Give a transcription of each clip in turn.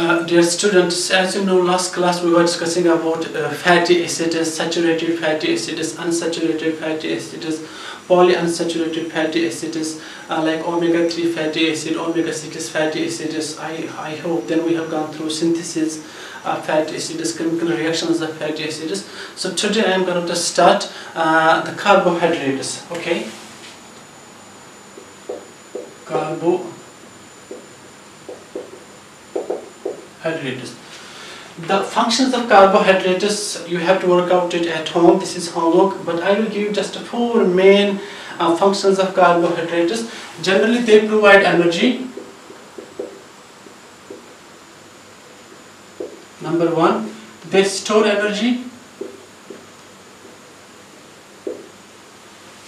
Uh, dear students, as you know, last class we were discussing about uh, fatty acids, saturated fatty acids, unsaturated fatty acids, polyunsaturated fatty acids, uh, like omega-3 fatty acid, omega-6 fatty acids. I, I hope then we have gone through synthesis of fatty acids, chemical reactions of fatty acids. So today I am going to start uh, the carbohydrates, okay? Carbo carbohydrates. The functions of carbohydrates, you have to work out it at home, this is homework, but I will give you just four main uh, functions of carbohydrates. Generally they provide energy. Number one, they store energy.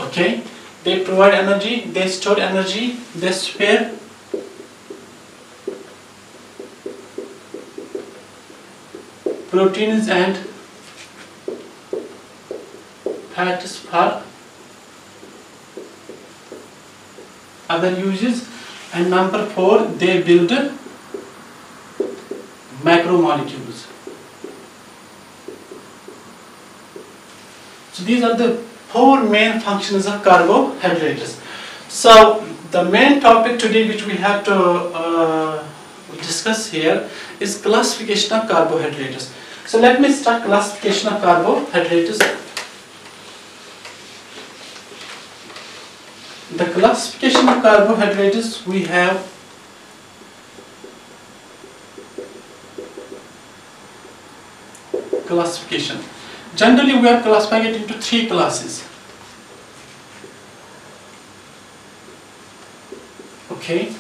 Okay, they provide energy, they store energy, they spare proteins and fats for other uses. And number four they build macromolecules. So these are the four main functions of carbohydrates. So the main topic today which we have to uh, discuss here is classification of carbohydrates so let me start classification of carbohydrates. The classification of carbohydrates we have classification. Generally we are classifying it into three classes. Okay.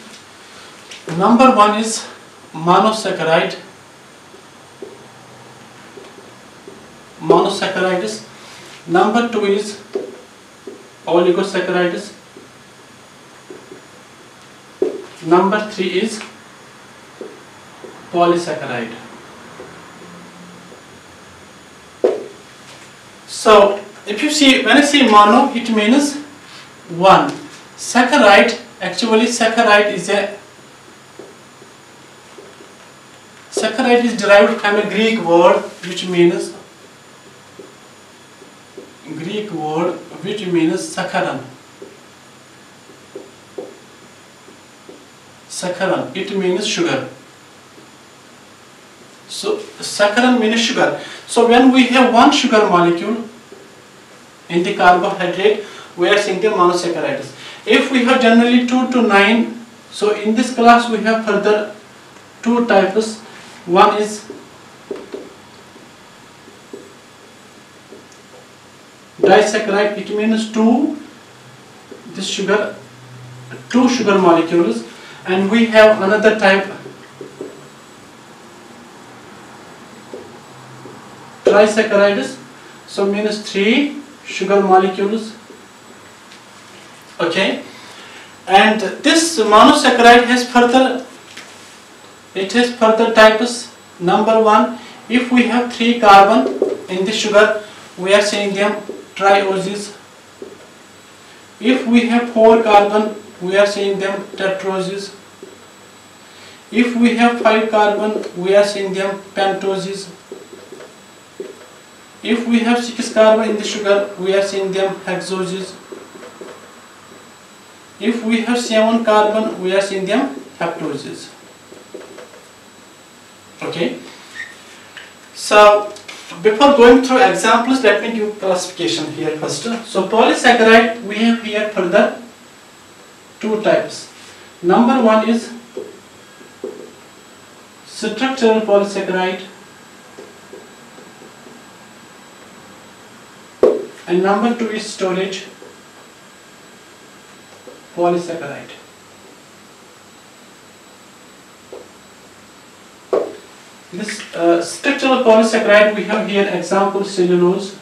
Number one is monosaccharide monosaccharides. Number two is oligosaccharides. Number three is polysaccharide so if you see when I say mono it means one. Saccharide actually saccharide is a saccharide is derived from a Greek word which means Greek word which means saccharin. Saccharin, it means sugar. So saccharin means sugar. So when we have one sugar molecule in the carbohydrate, we are saying the monosaccharides. If we have generally 2 to 9, so in this class we have further two types. One is disaccharide it means two this sugar two sugar molecules. And we have another type trisaccharides so means three sugar molecules. Okay. And this monosaccharide has further it has further types. Number one if we have three carbon in the sugar we are saying them trioses. If we have 4 carbon, we are saying them tetroses. If we have 5 carbon, we are saying them pentoses. If we have 6 carbon in the sugar, we are saying them hexoses. If we have 7 carbon, we are saying them heptoses. Okay. So, before going through examples, let me give classification here first. So polysaccharide, we have here further two types. Number one is structural polysaccharide and number two is storage polysaccharide. This uh, structural polysaccharide, we have here example cellulose.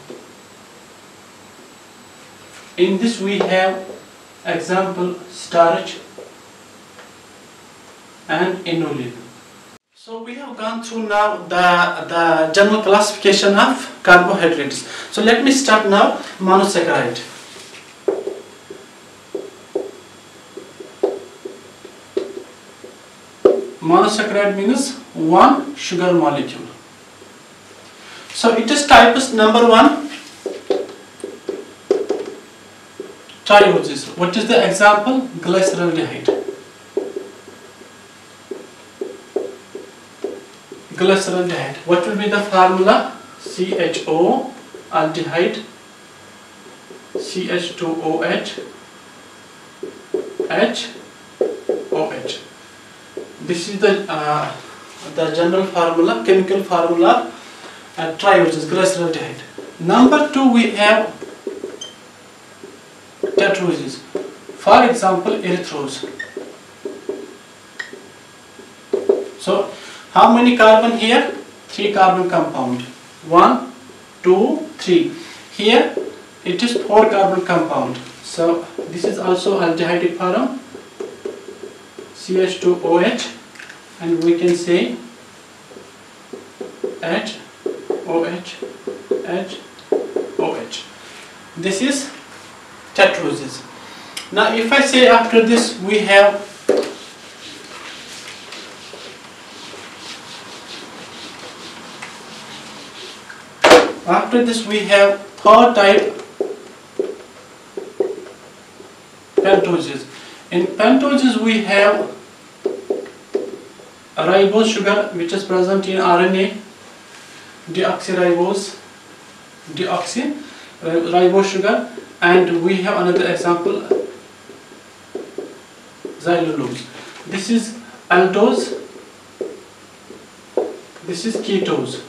In this we have example starch and inulin. So we have gone through now the, the general classification of carbohydrates. So let me start now monosaccharide. Monosaccharide means one sugar molecule. So it is types number one trioses. What is the example? Glyceraldehyde. Glyceraldehyde. What will be the formula? CHO aldehyde CH2OH H. This is the uh, the general formula, chemical formula uh, trioses glyceraldehyde. Number two we have tetroses. For example, erythrose. So, how many carbon here? Three carbon compound. One, two, three. Here it is four carbon compound. So this is also aldehyde form CH2OH and we can say H OH H OH. This is tetroses. Now if I say after this we have after this we have third type pentoses. In pentoses we have ribose sugar which is present in RNA, deoxyribose, deoxyribose uh, sugar and we have another example xylulose. This is aldose, this is ketose.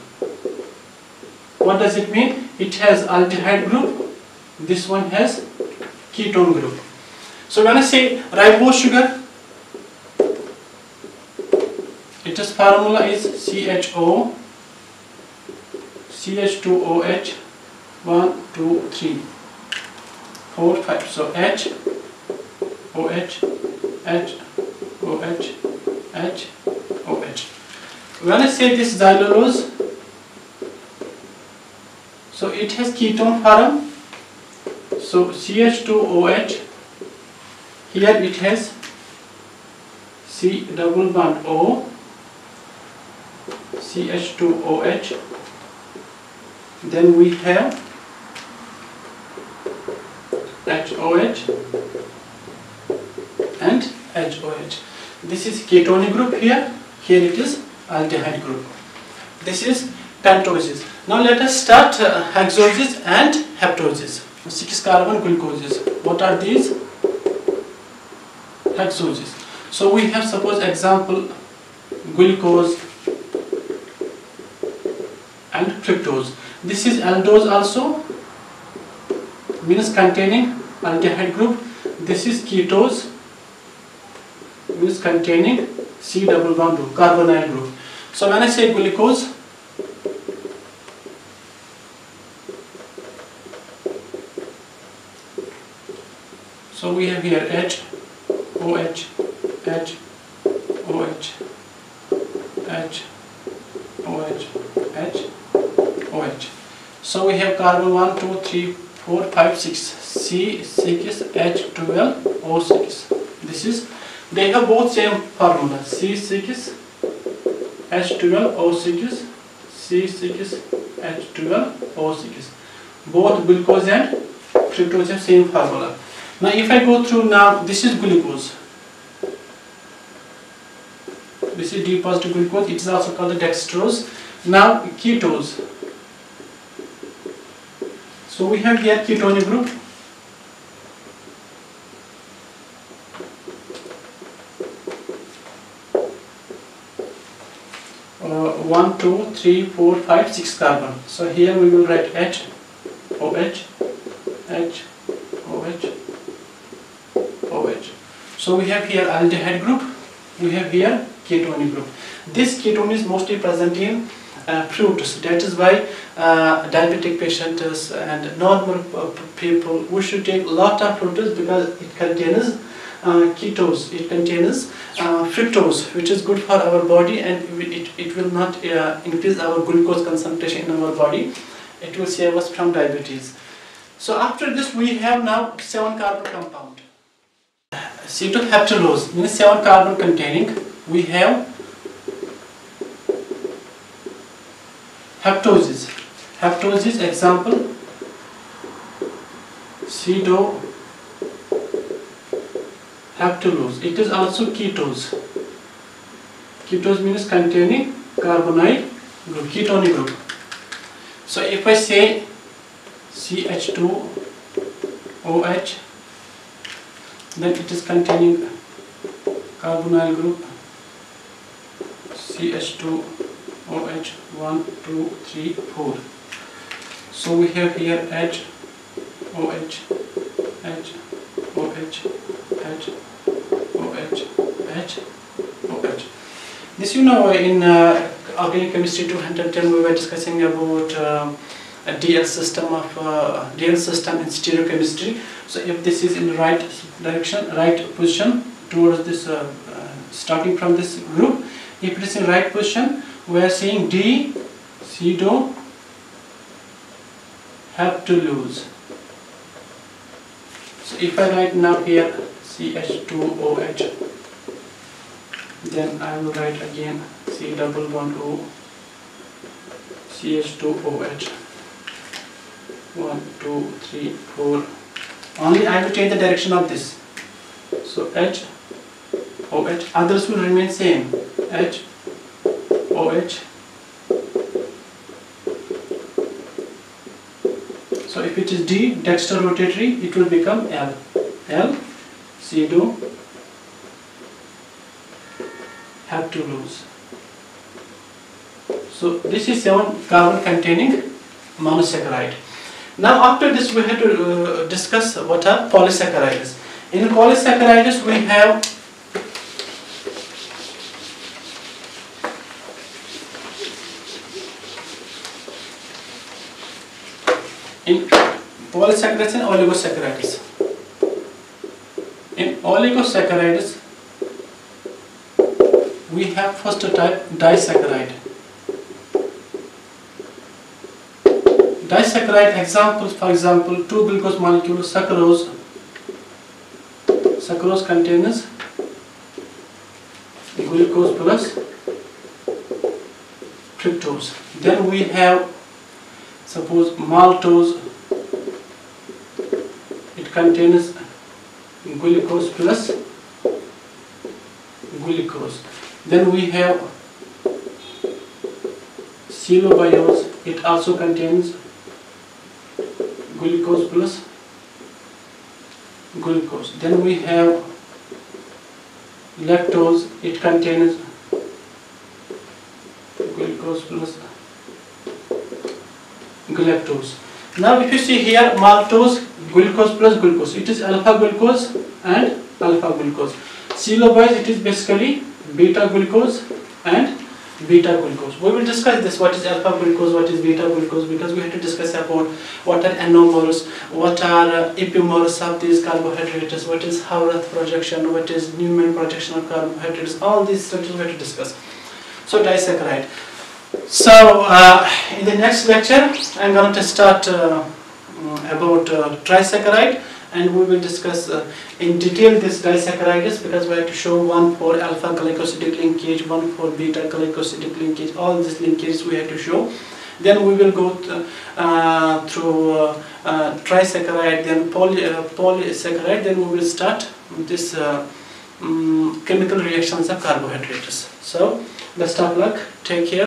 What does it mean? It has aldehyde group, this one has ketone group. So when I say ribose sugar, its formula is CHO, CH2OH, 1, 2, 3, 4, 5. So H, OH, H, OH, H, OH. When I say this xylulose, so it has ketone form. So CH2OH here it has C double bond O CH2OH then we have HOH and HOH this is ketone group here. Here it is aldehyde group. This is pentoses. Now let us start uh, hexoses and heptoses six carbon glucoses. What are these? Hexoses. So we have suppose example glucose and fructose. This is aldose also means containing aldehyde group. This is ketose means containing C double bond group, carbonyl group. So when I say glucose so we have here H, OH, H, OH, H, OH. So we have carbon 1, 2, 3, 4, 5, 6, C6, H12, O6. This is, they have both same formula, C6, H12, O6, C6, H12, O6. Both glucose and fructose have same formula. Now if I go through now, this is glucose. This is D positive glucose, it is also called the dextrose. Now ketose. So we have here ketone group. Uh, 1, 2, 3, 4, 5, 6 carbon. So here we will write H, OH, H, OH, OH, so we have here aldehyde group, we have here ketone group. This ketone is mostly present in uh, fruits. That is why uh, diabetic patients and normal people we should take lot of fruits because it contains uh. It contains uh, fructose, which is good for our body, and it, it will not uh, increase our glucose concentration in our body. It will save us from diabetes. So after this, we have now seven carbon compound. sedoheptulose means 7 carbon containing we have heptoses. Heptoses example pseudo haptulose it is also ketose. Ketose means containing carbonyl group group. So if i say ch2oh then it is containing carbonyl group CH2OH 1, 2, 3, 4. So we have here H, OH, H, OH, H, OH, H, OH. This you know in uh, organic chemistry 210 we were discussing about uh, a DL system of uh, DL system in stereochemistry. So if this is in the right direction, right position towards this, uh, uh, starting from this group, if it is in right position, we are saying D, C2 have to lose. So if I write now here CH2OH, then I will write again C double one O CH2OH. One, two, three, four. Only I will change the direction of this. So H, OH. Others will remain same. H, So if it is D, dextrorotatory, it will become L. L, to lose. So this is 7 carbon containing monosaccharide. Now after this we have to uh, discuss what are polysaccharides. In polysaccharides we have in polysaccharides and oligosaccharides. In oligosaccharides we have first type disaccharide. Disaccharide examples, for example, two glucose molecules, sucrose. Sucrose contains glucose plus fructose. Then we have, suppose, maltose. It contains glucose plus glucose. Then we have cellobiose. It also contains glucose plus glucose. Then we have lactose, it contains glucose plus galactose. Now if you see here maltose, glucose plus glucose, it is alpha glucose and alpha glucose. Cellobiose, it is basically beta glucose and beta glucose. We will discuss this, what is alpha glucose, what is beta glucose, because we have to discuss about what are anomers, what are uh, epimers of these carbohydrates, what is Haworth projection, what is Newman projection of carbohydrates, all these structures we have to discuss. So disaccharide. So uh, in the next lecture, I'm going to start uh, about uh, trisaccharide and we will discuss uh, in detail this disaccharides because we have to show one for alpha glycosidic linkage, one for beta glycosidic linkage, all these linkages we have to show. Then we will go to, uh, through uh, trisaccharide, then poly, polysaccharide, then we will start this um, chemical reactions of carbohydrates. So, best of luck, take care.